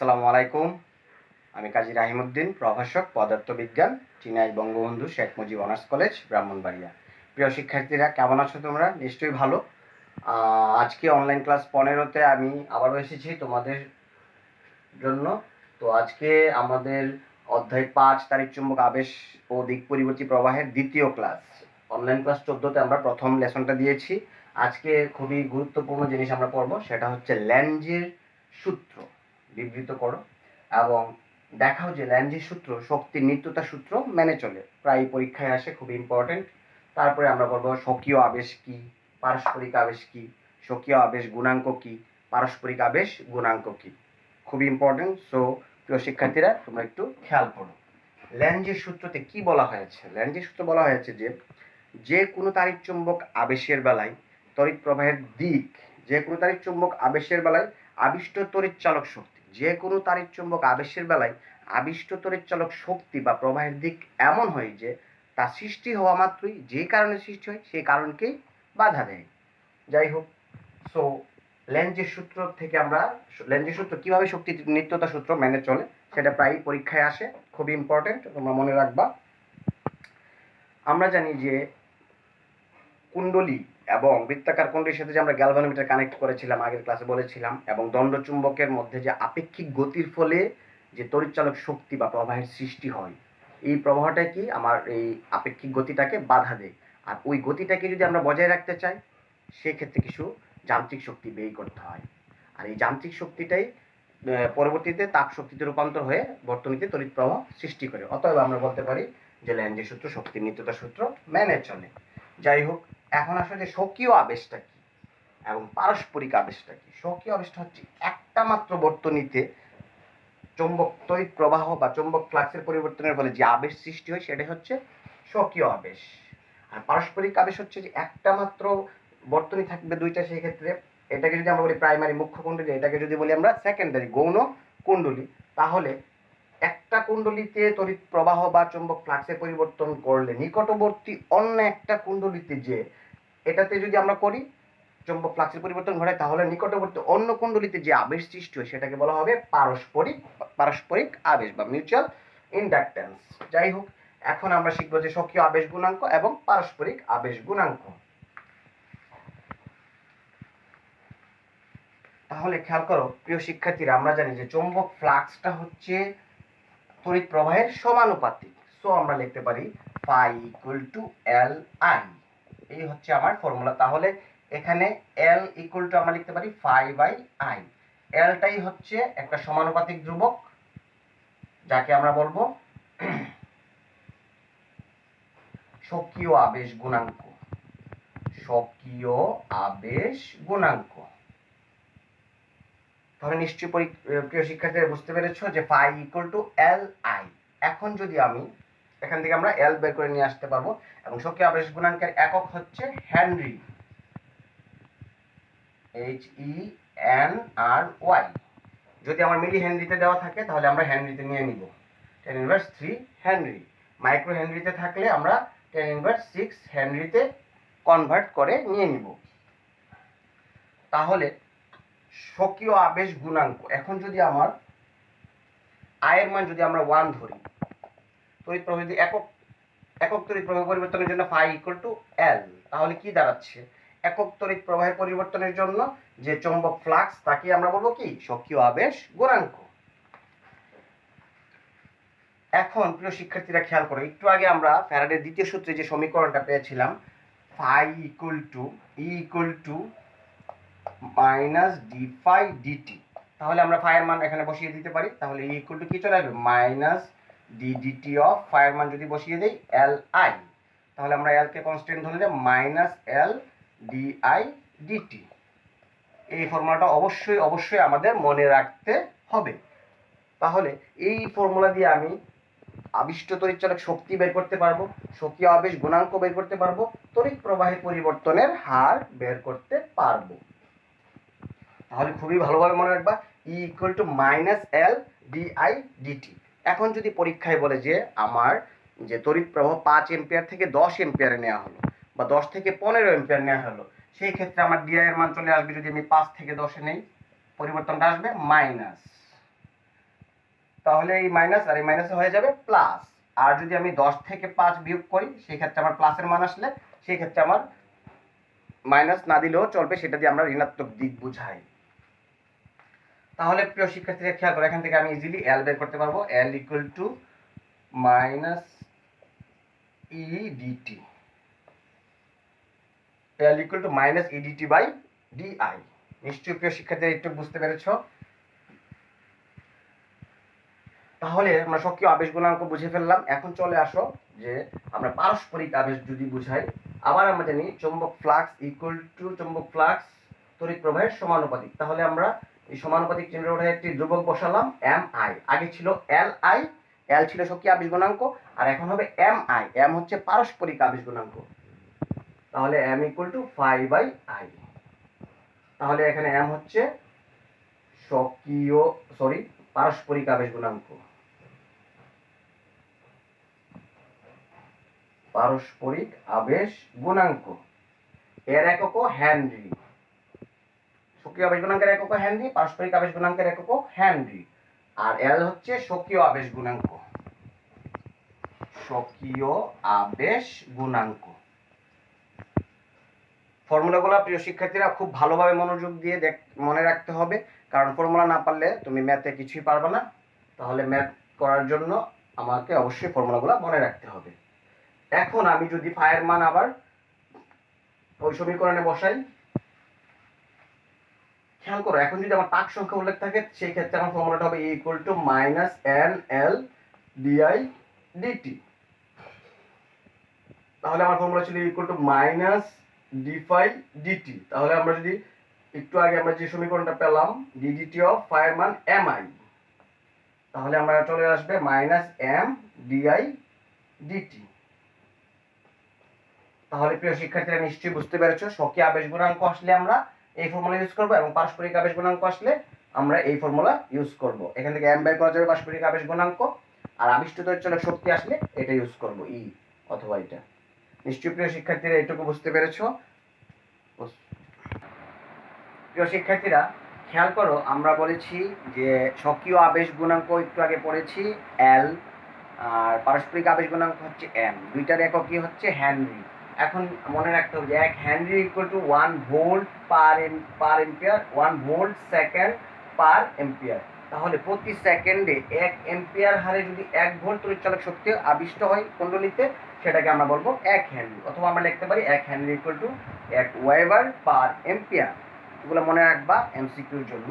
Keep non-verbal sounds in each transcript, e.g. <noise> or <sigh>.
আসসালামু আলাইকুম। আমি কাজী রাহিমউদ্দিন প্রভাষক, পদার্থবিজ্ঞান চিনাই বঙ্গবন্ধু শেখ মুজিব অনার্স কলেজ, ব্রাহ্মণবাড়িয়া। প্রিয় শিক্ষার্থীরা, কেমন আছো তোমরা? নিশ্চয়ই ভালো। আজকে অনলাইন ক্লাস পনেরোতে আমি আবারও এসেছি তোমাদের জন্য। তো আজকে আমাদের অধ্যায় পাঁচ, তারিখ চুম্বক আবেশ ও দিক পরিবর্তী প্রবাহের দ্বিতীয় ক্লাস অনলাইন ক্লাস চোদ্দোতে আমরা প্রথম লেসনটা দিয়েছি। আজকে খুবই গুরুত্বপূর্ণ জিনিস আমরা পড়ব, সেটা হচ্ছে ল্যাঞ্জের সূত্র। বিবৃত করো এবং দেখাও যে ল্যাঞ্জের সূত্র, শক্তির নিত্যতা সূত্র মেনে চলে। প্রায় পরীক্ষায় আসে, খুব ইম্পর্টেন্ট তারপরে আমরা বলব স্বকীয় আবেশ কি, পারস্পরিক আবেশ কি, স্বকীয় আবেশ গুণাঙ্ক কি, পারস্পরিক আবেশ গুণাঙ্ক কি। খুবই ইম্পর্টেন্ট সো প্রিয় শিক্ষার্থীরা, তোমরা একটু খেয়াল করো। ল্যাঞ্জের সূত্রতে কি বলা হয়েছে? ল্যাঞ্জের সূত্র বলা হয়েছে যে যে কোনো তারিখ চুম্বক আবেশের বেলায় তড়িৎ প্রবাহের দিক, যে কোনো তারিখ চুম্বক আবেশের বেলায় আবিষ্ট তড়িৎ চালক শক্তি যে কোনো তারিখ চুম্বক আবেশের বেলায় আবিষ্ট চালক শক্তি বা প্রবাহের দিক এমন হয় যে তা সৃষ্টি হওয়া মাত্রই যে কারণে সৃষ্টি হয় সেই কারণকেই বাধা দেয়। যাই হোক সো লেন্সের সূত্র থেকে আমরা লেন্সের সূত্র কীভাবে শক্তি নিত্যতা সূত্র মেনে চলে সেটা প্রায় পরীক্ষায় আসে খুবই ইম্পর্টেন্ট তোমরা মনে রাখবা। আমরা জানি যে কুণ্ডলী এবং বৃত্তাকার কুণ্ডলীর সাথে যে আমরা গ্যালভানোমিটার কানেক্ট করেছিলাম, আগের ক্লাসে বলেছিলাম, এবং দণ্ডচুম্বকের মধ্যে যে আপেক্ষিক গতির ফলে যে তড়িৎচালক শক্তি বা প্রবাহের সৃষ্টি হয়, এই প্রবাহটা কি? আমার এই আপেক্ষিক গতিটাকে বাধা দেয়। আর ওই গতিটাকে যদি আমরা বজায় রাখতে চাই, সেক্ষেত্রে কিছু যান্ত্রিক শক্তি ব্যয় করতে হয়। আর এই যান্ত্রিক শক্তিটাই পরবর্তীতে তাপ শক্তিতে রূপান্তর হয়ে বর্তনীতে তড়িৎ প্রবাহ সৃষ্টি করে। অতএব আমরা বলতে পারি যে ল্যান্ডের সূত্র শক্তির নিত্যতা সূত্র মেনে চলে। যাই হোক এখন আসলে স্বকীয় আবেশটা কি? এবং পারস্পরিক আবেশটা কি? স্বকীয় আবেশটা হচ্ছে একটা মাত্র বর্তনীতে চৌম্বক তড়িৎ প্রবাহ বা চৌম্বক ফ্লাক্সের পরিবর্তনের ফলে যে আবেশ সৃষ্টি হয়, সেটাই হচ্ছে স্বকীয় আবেশ। আর পারস্পরিক আবেশ হচ্ছে যে একটা মাত্র বর্তনী থাকবে দুইটা সেই ক্ষেত্রে এটাকে যদি আমরা বলি প্রাইমারি মুখ্য কুণ্ডলী, এটাকে যদি বলি আমরা সেকেন্ডারি গৌণ কুণ্ডলী, তাহলে একটা কুণ্ডলীতে তড়িৎ প্রবাহ বা চুম্বক ফ্লাক্সের পরিবর্তন করলে নিকটবর্তী অন্য একটা কুণ্ডলীতে যে, এটাতে যদি আমরা করি, চুম্বক ফ্লাক্সের পরিবর্তন ঘটায়, তাহলে নিকটবর্তী অন্য কুণ্ডলীতে যে আবেশ সৃষ্টি হয়, সেটাকে বলা হবে পারস্পরিক পারস্পরিক আবেশ বা মিউচুয়াল ইন্ডাকটেন্স যাই হোক, এখন আমরা শিখব যে স্বকীয় আবেশ গুণাঙ্ক এবং পারস্পরিক আবেশ গুণাঙ্ক। তাহলে খেয়াল করো, প্রিয় শিক্ষার্থীরা, আমরা জানি যে চৌম্বক ফ্লাক্সটা হচ্ছে তড়িৎ প্রবাহের সমানুপাতিক। সো আমরা লিখতে পারি phi equal to L I এই হচ্ছে আমার ফর্মুলা তাহলে এখানে এল ইকুয়াল টু আমরা লিখতে পারি ফাই বাই আই এলটাই হচ্ছে একটা সমানুপাতিক ধ্রুবক, যাকে আমরা বলব <clears throat> স্বকীয় আবেশ গুণাঙ্ক। স্বকীয় আবেশ গুণাঙ্ক। তাহলে নিশ্চয়ই পরি- প্রিয় শিক্ষার্থীরা বুঝতে পেরেছ যে phi equal to L I এখন যদি আমি এখান থেকে আমরা এল বের করে নিয়ে আসতে পারব, এবং স্বকীয় আবেশ গুণাঙ্কের একক হচ্ছে henry H E N R Y যদি আমার মিলি হেনরিতে দেওয়া থাকে, তাহলে আমরা হেনরিতে নিয়ে নিব। Ten inverse three henry micro হেনরিতে থাকলে আমরা টেন ইনভার্স সিক্স হেনরিতে কনভার্ট করে নিয়ে নিব। তাহলে স্বকীয় আবেশ গুণাঙ্ক। এখন যদি আমার আয়ের মান যদি আমরা ওয়ান ধরি, তড়িৎ প্রবাহ যদি একক একক তড়িৎ প্রবাহ পরিবর্তনের জন্য ফাই ইকুয়াল টু এল তাহলে কি দাঁড়াচ্ছে? একক তড়িৎ প্রবাহের পরিবর্তনের জন্য যে চৌম্বক ফ্লাক্স তাকে আমরা বলব কি? স্বকীয় আবেশ গুণাঙ্ক। এখন প্রিয় শিক্ষার্থীরা খেয়াল করো, একটু আগে আমরা ফ্যারাডের দ্বিতীয় সূত্রে যে সমীকরণটা পেয়েছিলাম phi equal to E equal to minus D phi DT তাহলে আমরা ফায়ার মান এখানে বসিয়ে দিতে পারি। তাহলে ই ইকুয়াল টু কি চলে আসবে? মাইনাস ডি ডিটি অফ ফায়ার মান যদি বসিয়ে দেই এল আই তাহলে আমরা এল কে কনস্ট্যান্ট ধরলে minus L D I DT এই ফর্মুলাটা অবশ্যই অবশ্যই আমাদের মনে রাখতে হবে। তাহলে এই ফর্মুলা দিয়ে আমি আবিষ্ট তড়িৎচালক শক্তি বের করতে পারব স্বকীয় আবেশ গুণাঙ্ক বের করতে পারব, তড়িৎ প্রবাহের পরিবর্তনের হার বের করতে পারব। তাহলে খুবই ভালোভাবে মনে রাখবা E equal to minus L DI DT এখন যদি পরীক্ষায় বলে যে আমার যে তড়িৎ প্রবাহ পাঁচ এম্পিয়ার থেকে দশ এম্পিয়ারে নেওয়া হলো, বা দশ থেকে পনেরো এম্পিয়ার নেওয়া হলো, সেই ক্ষেত্রে আমার ডিআই এর মান চলে আসবে যদি আমি পাঁচ থেকে দশে নেই, পরিবর্তনটা আসবে মাইনাস তাহলে এই মাইনাস আর এই মাইনাসে হয়ে যাবে প্লাস আর যদি আমি দশ থেকে পাঁচ বিয়োগ করি, সেই ক্ষেত্রে আমার প্লাসের মান আসলে, সেই ক্ষেত্রে আমার মাইনাস না দিলেও চলবে, সেটা দিয়ে আমরা ঋণাত্মক দিক বুঝাই। তাহলে প্রিয় শিক্ষার্থীরা খেয়াল করো, এখান থেকে আমি ইজিলি এল বের করতে পারব। L equal to minus E DT L equal to minus E DT by DI নিশ্চয়ই প্রিয় শিক্ষার্থীরা একটু বুঝতে পেরেছ? তাহলে আমরা সক্রিয় আবেশ গুণাঙ্ক বুঝে ফেললাম? এখন চলে আসো যে আমরা পারস্পরিক আবেশ যদি বুঝাই, আবার আমরা জানি চৌম্বক ফ্লাক্স ইকুয়াল টু চৌম্বক ফ্লাক্স তড়িৎ প্রবাহের সমানুপাতিক। তাহলে আমরা এই সমানুপাতিক চিহ্নের ওঠায় একটি ধ্রুবক বসালাম এম আই আগে ছিল এল আই এল ছিল সক্রিয় আবেশ গুণাঙ্ক, আর এখন হবে এম আই এম হচ্ছে পারস্পরিক আবেশ গুণাঙ্ক। তাহলে M equal to five by I তাহলে এখানে এম হচ্ছে স্বকীয় সরি পারস্পরিক আবেশ গুণাঙ্ক। পারস্পরিক আবেশ গুণাঙ্ক। এর একক হেনরি। সক্রিয় আবেশ গুণাঙ্কের একক হেনরি পারস্পরিক আবেশ গুণাঙ্কের একক হেনরি আর এল হচ্ছে সক্রিয় আবেশ গুণাঙ্ক। সক্রিয় আবেশ গুণাঙ্ক। ফর্মুলাগুলো প্রিয় শিক্ষার্থীরা খুব ভালোভাবে মনোযোগ দিয়ে দেখ, মনে রাখতে হবে। কারণ ফর্মুলা না পারলে তুমি ম্যাথে কিছুই পারবে না। তাহলে ম্যাথ করার জন্য আমাকে অবশ্যই ফর্মুলাগুলো মনে রাখতে হবে। এখন আমি যদি ফায়ের মান আবার ওই সমীকরণে বসাই খেয়াল করো, এখন যদি আমার তাক সংখ্যা উল্লেখ থাকে সেই ক্ষেত্রে আমার ফর্মুলাটা হবে equal to minus N L DI DT তাহলে আমার ফর্মুলা ছিল equal to minus D phi DT তাহলে আমরা যদি একটু আগে আমরা যে সমীকরণটা পেলাম ডিডিটি অফ ফায়ার মান এম আই তাহলে আমরা চলে আসবে মাইনাস এম ডিআই ডিটি তাহলে প্রিয় শিক্ষার্থীরা নিশ্চয়ই বুঝতে পেরেছ স্বকীয় আবেশ গুণাঙ্ক আসলে আমরা এই ফর্মুলা ইউজ করব এবং পারস্পরিক আবেশ গুণাঙ্ক আসলে আমরা এই ফর্মুলা ইউজ করব। এখান থেকে এম বের করা যাবে পারস্পরিক আবেশ গুণাঙ্ক। আর আবিষ্কৃত চলক শক্তি আসলে এটা ইউজ করব ই অথবা এটা। নিশ্চয়ই প্রিয় শিক্ষার্থীরা এটুকু বুঝতে পেরেছ? প্রিয় শিক্ষার্থীরা, খেয়াল করো, আমরা বলেছি যে স্বকীয় আবেশ গুণাঙ্ক একটু আগে পড়েছি এল আর পারস্পরিক আবেশ গুণাঙ্ক হচ্ছে এম দুইটার একক কি হচ্ছে হেনরি এখন মনে রাখতে হবে এক henry equal to one volt per per ampere one volt second per ampere তাহলে প্রতি সেকেন্ডে এক এম্পিয়ার হারে যদি এক ভোল্ট তড়িৎচালক শক্তি আবিষ্ট হয় কুণ্ডলিতে, সেটাকে আমরা বলব এক হেনরি। অথবা আমরা লিখতে পারি এক হেনরি ইকুয়াল টু এক ওয়েবার পার এম্পিয়ার এগুলো মনে রাখবা এমসিকিউর জন্য।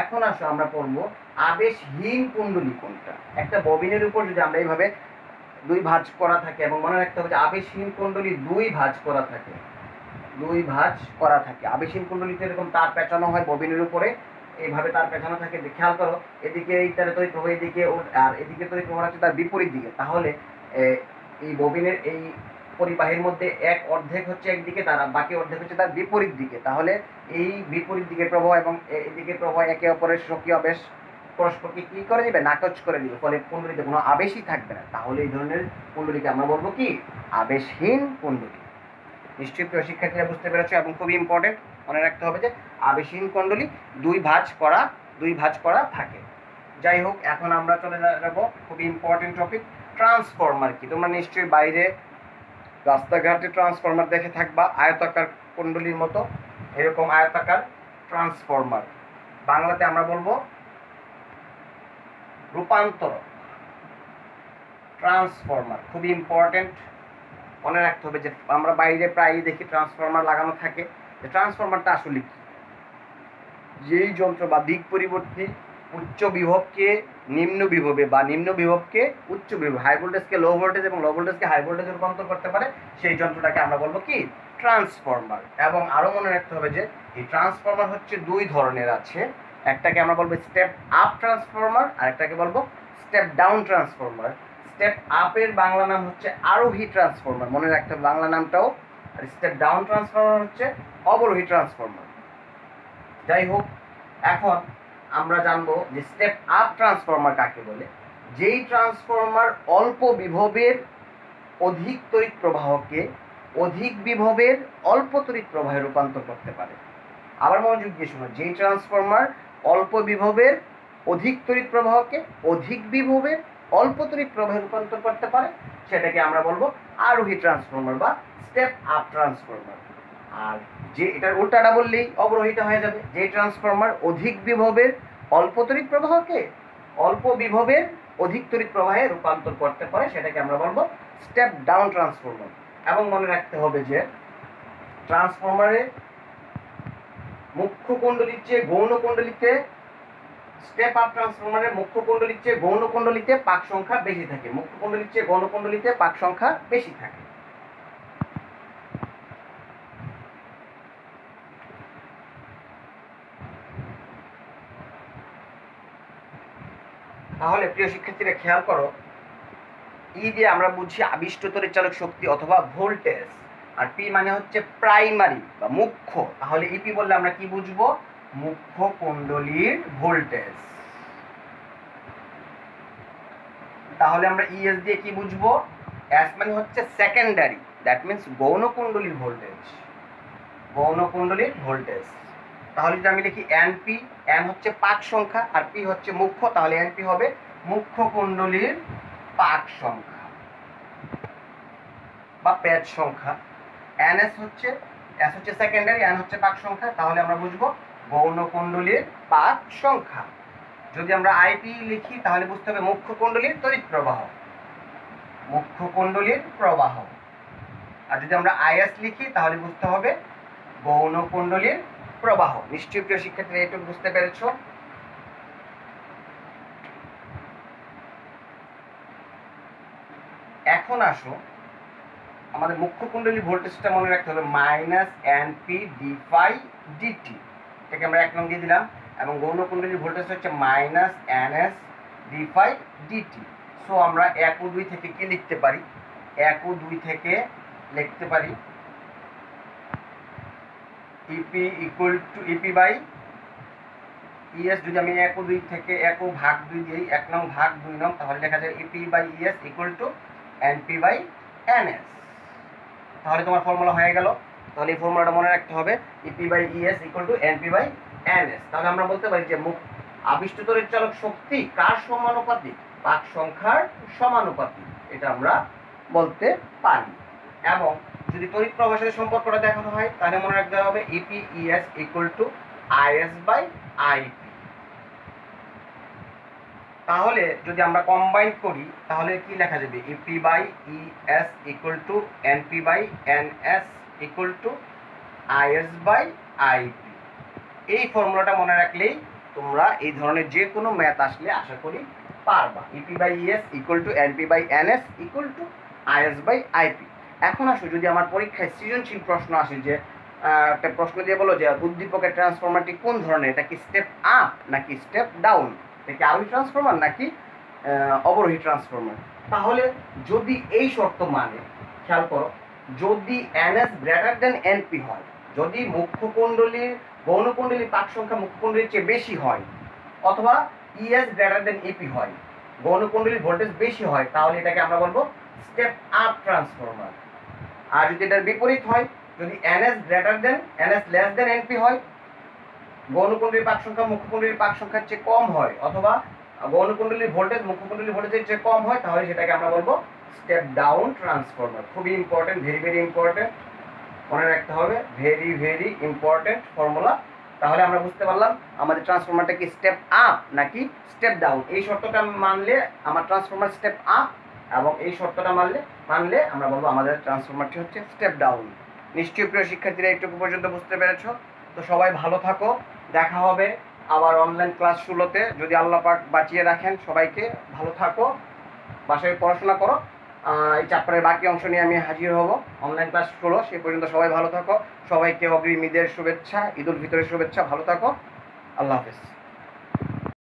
এখন আসো আমরা পড়ব আবেশহীন কুণ্ডলী কোনটা। একটা ববিনের উপর যদি আমরা এইভাবে দুই ভাঁজ করা থাকে এবং মনে রাখতে হবে যে আবেশহীন কুণ্ডলী দুই ভাঁজ করা থাকে। দুই ভাঁজ করা থাকে। আবেশহীন কুণ্ডলীতে এরকম তার পেঁচানো হয় ববিনের উপরে। এইভাবে তার পেঁচানো থাকে। খেয়াল করো, এদিকে এই তার তৈরি প্রবাহ এদিকে আর এদিকে তৈরি প্রবাহ হচ্ছে তার বিপরীত দিকে। তাহলে এই ববিনের এই পরিবাহীর মধ্যে এক অর্ধেক হচ্ছে একদিকে তার বাকি অর্ধেক হচ্ছে তার বিপরীত দিকে। তাহলে এই বিপরীত দিকের প্রবাহ এবং এদিকে প্রবাহ একে অপরের সক্রিয় আবেশ পরস্পরকে কি করে দিবে, নাকচ করে দিবে, ফলে কুণ্ডলিতে কোনো আবেশই থাকবে না। তাহলে এই ধরনের কুণ্ডলীকে আমরা বলব কি? আবেশহীন কুণ্ডলী। নিশ্চয়ই প্রিয় শিক্ষার্থীরা বুঝতে পেরেছ এবং খুবই ইম্পর্টেন্ট মনে রাখতে হবে যে আবেশহীন কুণ্ডলী দুই ভাঁজ করা, দুই ভাঁজ করা থাকে। যাই হোক, এখন আমরা চলে যাব খুবই ইম্পর্টেন্ট টপিক ট্রান্সফরমার কি? তোমরা নিশ্চয়ই বাইরে রাস্তাঘাটে ট্রান্সফরমার দেখে থাকবা, আয়তাকার কুণ্ডলীর মতো এরকম আয়তাকার ট্রান্সফরমার বাংলাতে আমরা বলব রূপান্তর ট্রান্সফরমার খুবই ইম্পর্টেন্ট মনে রাখতে হবে যে আমরা বাইরে প্রায়ই দেখি ট্রান্সফরমার লাগানো থাকে। যে ট্রান্সফরমারটা আসলে কি? যেই যন্ত্র বা দিক পরিবর্তী উচ্চ বিভবকে নিম্ন বিভবে বা নিম্ন বিভবকে উচ্চ বিভব হাই ভোল্টেজকে লো ভোল্টেজ এবং লো ভোল্টেজকে হাই ভোল্টেজে রূপান্তর করতে পারে, সেই যন্ত্রটাকে আমরা বলব কি? ট্রান্সফরমার এবং আরও মনে রাখতে হবে যে এই ট্রান্সফরমার হচ্ছে দুই ধরনের আছে। একটাকে আমরা বলব স্টেপ আপ ট্রান্সফরমার আর একটাকে বলব স্টেপ ডাউন ট্রান্সফরমার স্টেপ আপের বাংলা নাম হচ্ছে আরোহী ট্রান্সফরমার মনে রাখতে বাংলা নামটাও। আর স্টেপ ডাউন ট্রান্সফরমার হচ্ছে অবরোহী ট্রান্সফরমার যাই হোক, এখন আমরা জানব যে স্টেপ আপ ট্রান্সফরমার কাকে বলে? যেই ট্রান্সফরমার অল্প বিভবের অধিক তড়িৎ প্রবাহকে অধিক বিভবের অল্প তড়িৎ প্রবাহে রূপান্তর করতে পারে। আবার মনোযোগ দিয়ে শুনো, যেই ট্রান্সফরমার অল্প বিভবের অধিক তড়িৎ প্রবাহকে অধিক বিভবের অল্প তড়িৎ প্রবাহে রূপান্তর করতে পারে। সেটাকে আমরা বলব আরোহী ট্রান্সফর্মার বা স্টেপ আপ ট্রান্সফর্মার আর যে এটার উল্টাটা বললেই অবরোহিত হয়ে যাবে। যে ট্রান্সফর্মার অধিক বিভবের অল্প তড়িৎ প্রবাহকে অল্প বিভবের অধিক তড়িৎ প্রবাহে রূপান্তর করতে পারে, সেটাকে আমরা বলব স্টেপ ডাউন ট্রান্সফর্মার এবং মনে রাখতে হবে যে ট্রান্সফর্মারে মুখ্য কুণ্ডলীর চেয়ে গৌণ কুণ্ডলীতে স্টেপ আপ ট্রান্সফরমারের মুখ্য কুণ্ডলীর চেয়ে গৌণ কুণ্ডলীতে পাক সংখ্যা বেশি থাকে। মুখ্য কুণ্ডলীর চেয়ে গৌণ কুণ্ডলীতে পাক সংখ্যা বেশি থাকে। তাহলে প্রিয় শিক্ষার্থীরা খেয়াল করো, ই দিয়ে আমরা বুঝি আবিষ্ট তড়িৎচালক শক্তি অথবা ভোল্টেজ। আর পি মানে হচ্ছে প্রাইমারি বা মুখ্য। তাহলে ইপি বললে আমরা কি বুঝব? মুখ্য কুণ্ডলীর ভোল্টেজ। তাহলে আমরা ইএস দিয়ে কি বুঝব? এস মানে হচ্ছে সেকেন্ডারি দ্যাট মিন্স গৌণ কুণ্ডলীর ভোল্টেজ। গৌণ কুণ্ডলীর ভোল্টেজ। তাহলে যদি আমি লিখি এন পি এন হচ্ছে পাক সংখ্যা আর পি হচ্ছে মুখ্য, তাহলে এন পি হবে মুখ্য কুণ্ডলীর পাক সংখ্যা বা প্যাচ সংখ্যা। এন এস হচ্ছে এস হচ্ছে সেকেন্ডারি এন হচ্ছে পাক সংখ্যা, তাহলে আমরা বুঝব গৌণ কুণ্ডলীর পাক সংখ্যা। যদি আমরা আইপি লিখি, তাহলে বুঝতে হবে মুখ্য কুণ্ডলীর তড়িৎ প্রবাহ। মুখ্য কুণ্ডলীর প্রবাহ। আর যদি আমরা আইএস লিখি, তাহলে বুঝতে হবে গৌণ কুণ্ডলীর প্রবাহ। নিশ্চয়ই প্রিয় শিক্ষার্থীরা এটুকু বুঝতে পেরেছ? এখন আসো আমাদের মুখ্য কুণ্ডলী ভোল্টেজটা মনে রাখতে হবে minus N P D phi DT এটাকে আমরা এক নং দিয়ে দিলাম, এবং গৌণ কুণ্ডলী ভোল্টেজ হচ্ছে minus N S D phi DT so আমরা এক ও দুই থেকে কি লিখতে পারি? এক ও দুই থেকে লিখতে পারি EP equal to EP by ES যদি আমি এক ও দুই থেকে এক ও ভাগ দুই দিই, এক নং ভাগ দুই নং, তাহলে লেখা যায় EP by ES equal to NP by NS তাহলে তোমার ফর্মুলা হয়ে গেল। তাহলে এই ফর্মুলাটা মনে রাখতে হবে EP by ES equal to NP by NS তাহলে আমরা বলতে পারি যে মুখ আবিষ্ট তড়িৎ চালক শক্তি কার সমানুপাতিক? পাক সংখ্যার সমানুপাতিক। এটা আমরা বলতে পারি। এবং যদি তড়িৎ প্রবাহের সাথে সম্পর্কটা দেখানো হয়, তাহলে মনে রাখতে হবে EP ES equal to IS by IP তাহলে যদি আমরা কম্বাইন করি, তাহলে কি লেখা যাবে? EP by E S equal to NP by N S equal to IS by IP এই ফর্মুলাটা মনে রাখলেই তোমরা এই ধরনের যে কোনো ম্যাথ আসলে আশা করি পারবা। EP by ES equal to NP by NS equal to IS by IP এখন আসো, যদি আমার পরীক্ষায় সৃজনশীল প্রশ্ন আসে যে একটা প্রশ্ন দিয়ে বলো যে, উদ্দীপকের ট্রান্সফরমারটি কোন ধরনের? এটা কি স্টেপ আপ নাকি স্টেপ ডাউন এটা আরোহী ট্রান্সফরমার নাকি অবরোহী ট্রান্সফরমার তাহলে যদি এই শর্ত মানে খেয়াল করো, যদি এনএস গ্রেটার দেন এনপি হয়, যদি মুখ্য কুণ্ডলীর গৌণ পাক সংখ্যা মুখ্য কুণ্ডলীর চেয়ে বেশি হয়, অথবা ইএস গ্রেটার দেন ইপি হয় গৌণ কুণ্ডলীর ভোল্টেজ বেশি হয়, তাহলে এটাকে আমরা বলব স্টেপ আপ ট্রান্সফরমার আর যদি এটার বিপরীত হয়, যদি NS greater than NS less than NP হয় গৌণকুণ্ডলীর পাক সংখ্যা, মুখ্যকুণ্ডলীর পাক সংখ্যার চেয়ে কম হয়, অথবা গৌণকুণ্ডলীর ভোল্টেজ মুখ্যকুণ্ডলীর ভোল্টেজের চেয়ে কম হয়, তাহলে সেটাকে আমরা বলব স্টেপ ডাউন ট্রান্সফরমার খুবই ইম্পর্টেন্ট ভেরি ভেরি ইম্পর্টেন্ট মনে রাখতে হবে ভেরি ভেরি ইম্পর্টেন্ট ফর্মুলা তাহলে আমরা বুঝতে পারলাম আমাদের ট্রান্সফরমারটা কি স্টেপ আপ নাকি স্টেপ ডাউন এই শর্তটা মানলে আমার ট্রান্সফরমার স্টেপ আপ এবং এই শর্তটা মানলে মানলে আমরা বলব আমাদের ট্রান্সফরমারটি হচ্ছে স্টেপ ডাউন নিশ্চয়ই প্রিয় শিক্ষার্থীরা এইটুকু পর্যন্ত বুঝতে পেরেছ। তো সবাই ভালো থাকো, দেখা হবে আবার অনলাইন ক্লাসগুলোতে যদি আল্লাহ পাক বাঁচিয়ে রাখেন সবাইকে ভালো থাকো, বাসায় পড়াশোনা করো। এই চ্যাপ্টারের বাকি অংশ নিয়ে আমি হাজির হব। অনলাইন ক্লাস শুরু সে পর্যন্ত সবাই ভালো থাকো। সবাইকে অগ্রিম ঈদের শুভেচ্ছা, ঈদুল ভিতরের শুভেচ্ছা, ভালো থাকো। আল্লাহ হাফেজ।